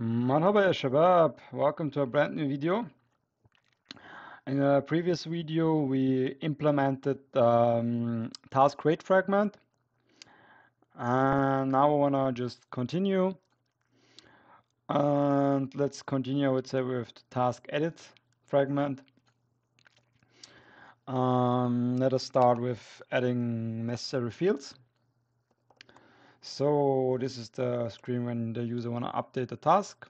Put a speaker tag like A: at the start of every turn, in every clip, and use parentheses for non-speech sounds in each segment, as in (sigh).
A: Marhaba ya shabab, welcome to a brand new video. In a previous video we implemented um, task create fragment and now I want to just continue and let's continue I would say with the task edit fragment. Um, let us start with adding necessary fields. So this is the screen when the user want to update the task.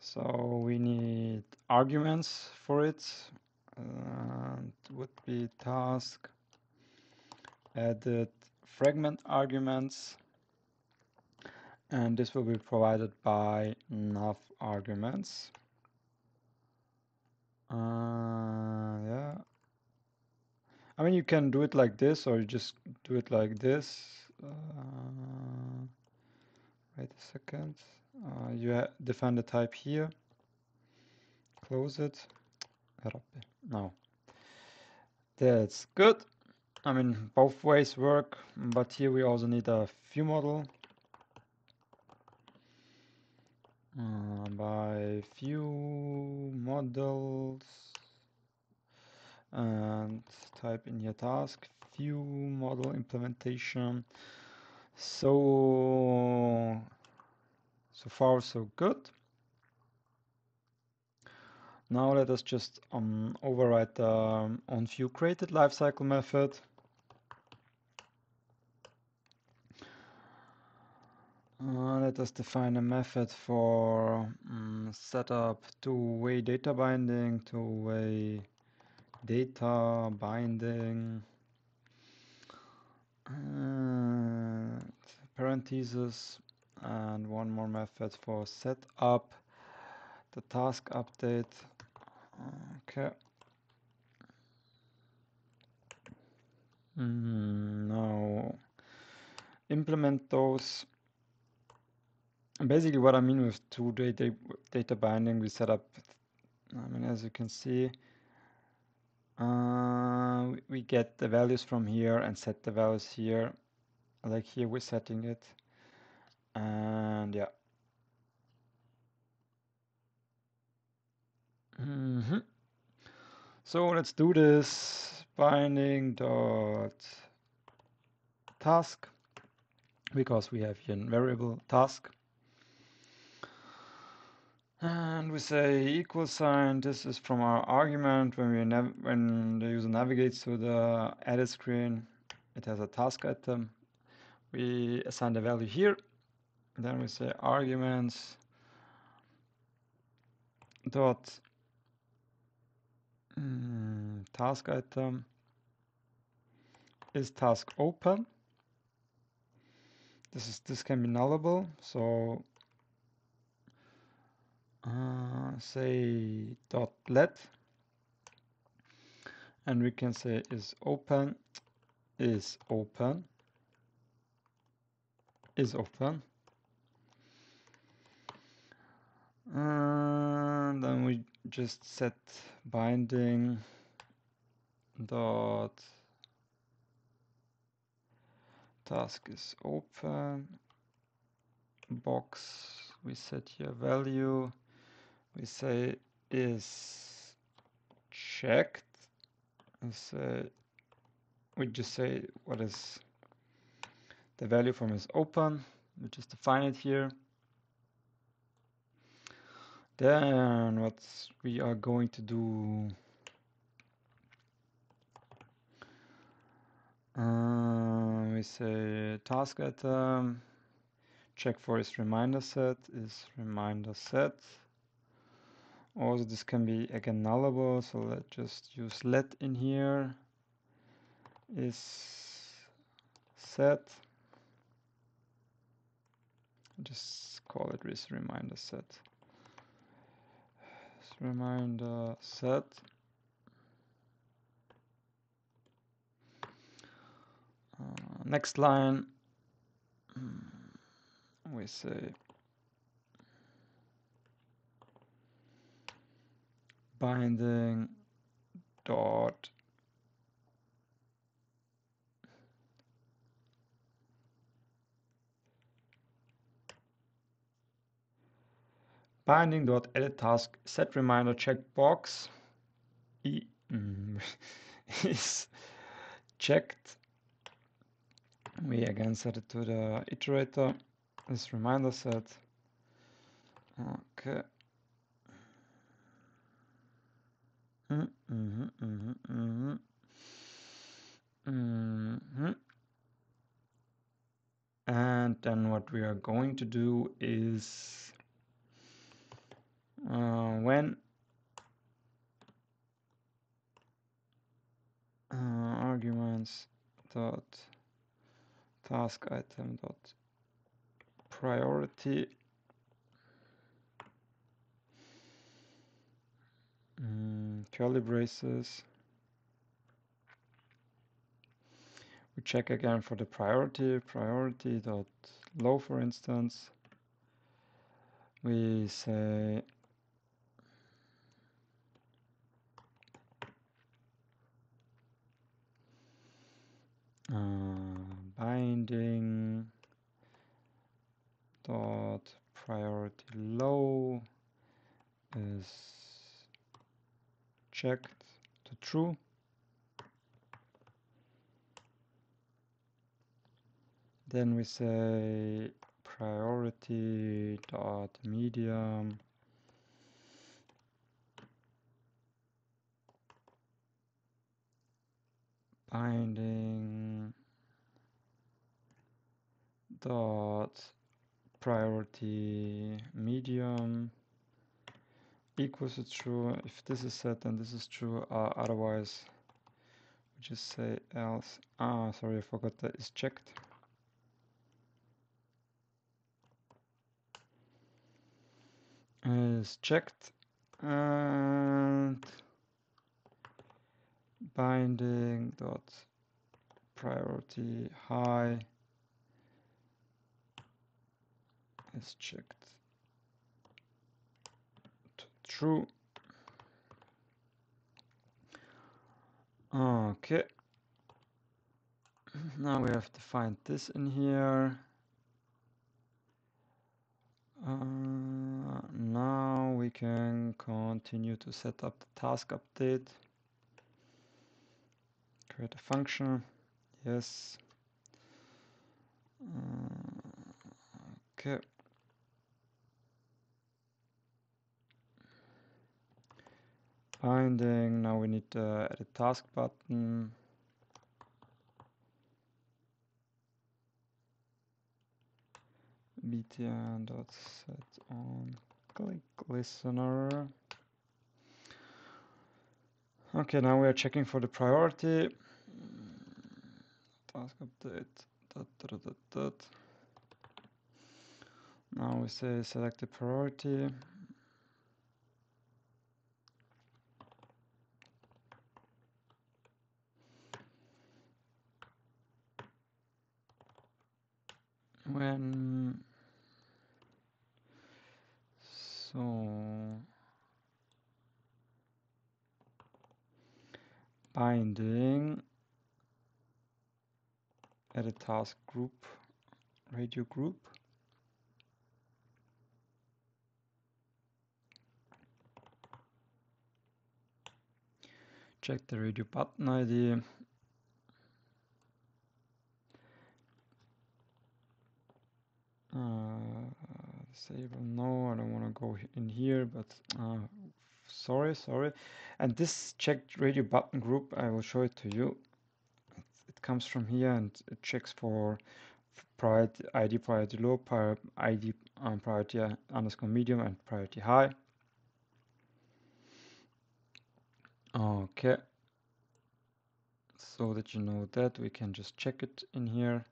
A: So we need arguments for it. And would be task edit fragment arguments. And this will be provided by nav arguments. Uh, yeah. I mean, you can do it like this, or you just do it like this. Uh, wait a second. Uh, you define the type here. Close it. now That's good. I mean, both ways work, but here we also need a view model. Uh, by view models and type in your task view model implementation. So so far so good. Now let us just um, override the um, on view created lifecycle method. Uh, let us define a method for um, setup two-way data binding two-way data binding. And parentheses and one more method for set up the task update. Okay. Mm, now implement those. Basically what I mean with two data data binding we set up I mean as you can see uh, we get the values from here and set the values here like here we're setting it. And yeah. Mm -hmm. so let's do this. Binding dot task because we have here a variable task and we say equal sign, this is from our argument when we when the user navigates to the edit screen, it has a task item. We assign the value here. Then we say arguments dot mm, task item is task open. This is this can be nullable, so uh, say dot let. And we can say is open is open is open. And then we just set binding dot task is open. Box we set here value we say is checked. And say we just say what is the value from is open. We just define it here. Then what we are going to do uh, we say task item check for is reminder set is reminder set also this can be again nullable so let's just use let in here. Is set. Just call it with reminder set. Reminder set. Uh, next line. Hmm, we say binding dot binding dot edit task set reminder checkbox e mm, (laughs) is checked. We again set it to the iterator. This reminder set. Okay. Mm -hmm, mm -hmm, mm -hmm. And then what we are going to do is uh, when uh, arguments dot task item dot priority um, curly braces. We check again for the priority priority dot low for instance. We say uh, binding dot priority low is checked to true. Then we say priority dot medium. Binding dot priority medium equals to true if this is set then this is true uh, otherwise we just say else. Ah sorry I forgot that is checked. Is checked and binding dot priority high is checked true. Okay. Now we have to find this in here. Uh, now we can continue to set up the task update. Create a function. Yes. Uh, okay binding now we need the edit task button. Btn dot set on click listener. Okay now we are checking for the priority. Task update dot, dot, dot, dot. now we say select the priority when so binding at a task group radio group. Check the radio button ID disable no I don't want to go in here but uh, sorry sorry. And this checked radio button group I will show it to you. It, comes from here and it checks for priority ID priority low ID um, priority underscore medium and priority high. Okay. So that you know that we can just check it in here.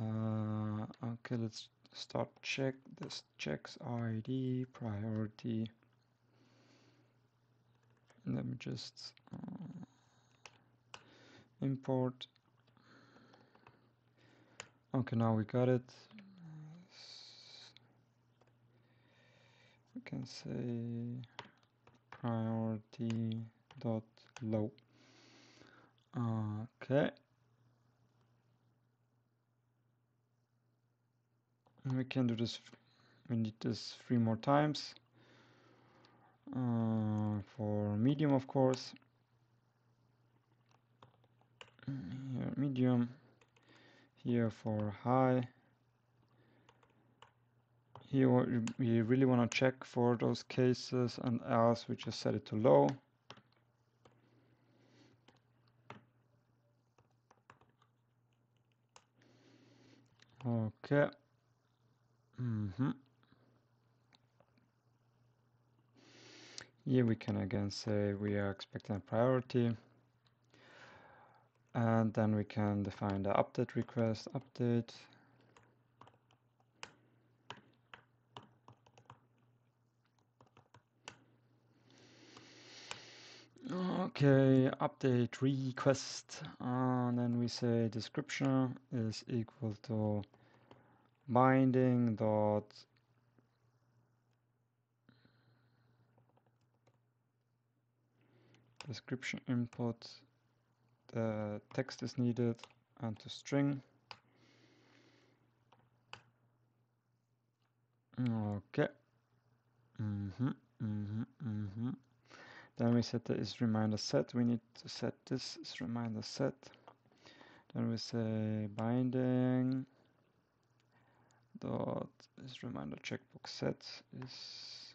A: Uh, okay let's start check this checks id priority. Let me just uh, import. Okay now we got it. We can say priority dot low. Okay we can do this we need this three more times. Uh, for medium of course. Here medium. Here for high. Here we really want to check for those cases and else we just set it to low. Okay mm -hmm. here we can again say we are expecting a priority. And then we can define the update request update. Okay, update request, and then we say description is equal to binding dot description input. The text is needed and to string. Okay. Mm -hmm, mm -hmm, mm -hmm. then we set the is reminder set. We need to set this is reminder set. Then we say binding dot is reminder checkbox set is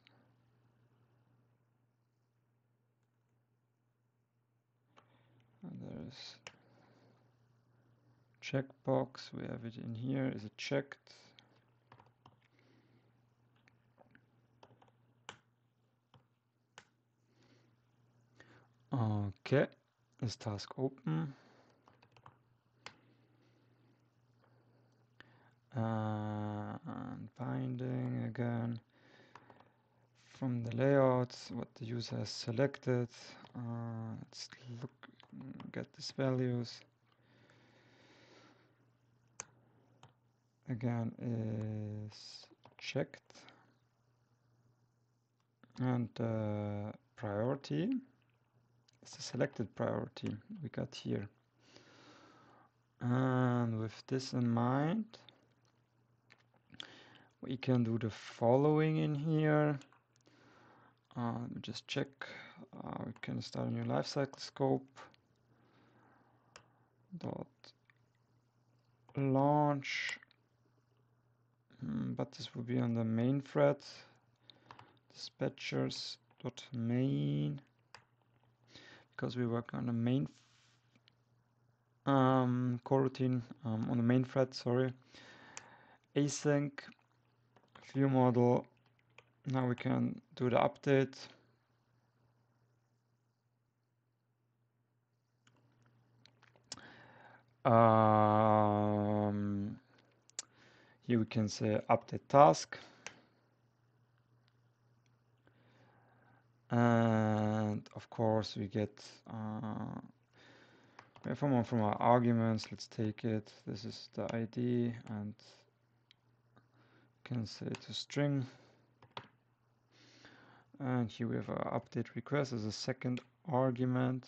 A: and there's checkbox we have it in here is it checked? Okay is task open uh, and binding again from the layouts what the user has selected. Uh, let's look get these values. Again is checked. And uh, priority. It's the selected priority we got here. And with this in mind we can do the following in here. Uh, let me just check. Uh, we can start a new lifecycle scope. Dot launch. Mm, but this will be on the main thread. Dispatchers dot main. Because we work on the main um, coroutine um, on the main thread sorry. Async view model now we can do the update Um, here we can say update task. And of course we get uh, from, from our arguments, let's take it. This is the ID and can say to string. And here we have our update request as a second argument.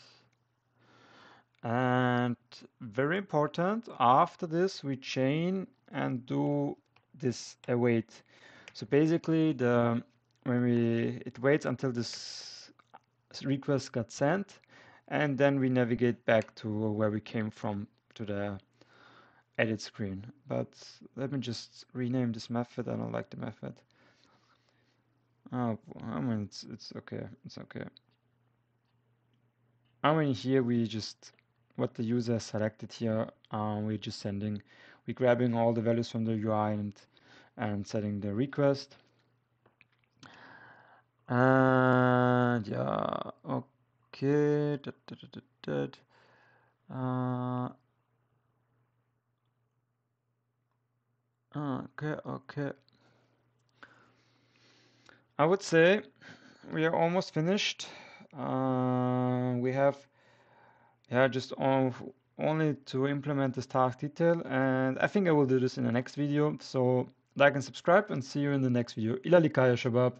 A: And very important, after this we chain and do this await. So basically the when we it waits until this request got sent and then we navigate back to where we came from to the edit screen. But let me just rename this method. I don't like the method. Oh, I mean it's it's okay. It's okay. I mean here we just what the user selected here. Um, we're just sending, we're grabbing all the values from the UI and, and setting the request. And yeah, okay. Uh, okay, okay. I would say we are almost finished. Uh, we have yeah just on, only to implement this task detail and I think I will do this in the next video so like and subscribe and see you in the next video إلى اللقاء يا شباب